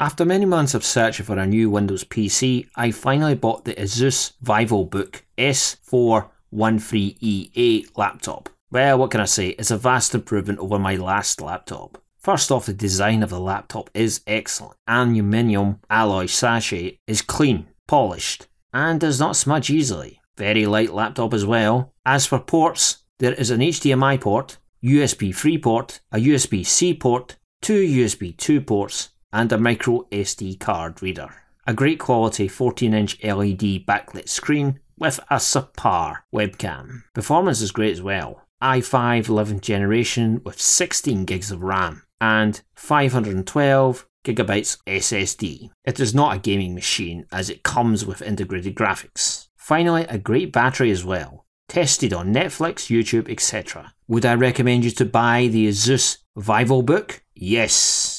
After many months of searching for a new Windows PC, I finally bought the Asus VivoBook S413EA laptop. Well, what can I say? It's a vast improvement over my last laptop. First off, the design of the laptop is excellent. Aluminium alloy sachet is clean, polished, and does not smudge easily. Very light laptop as well. As for ports, there is an HDMI port, USB 3 port, a USB C port, two USB 2 ports, and a micro SD card reader. A great quality 14 inch LED backlit screen with a subpar webcam. Performance is great as well i5 11th generation with 16 gigs of RAM and 512 gigabytes SSD. It is not a gaming machine as it comes with integrated graphics. Finally, a great battery as well. Tested on Netflix, YouTube, etc. Would I recommend you to buy the Asus VivoBook? Yes.